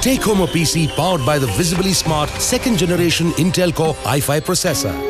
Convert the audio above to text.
Take home a PC powered by the visibly smart second generation Intel Core i5 processor.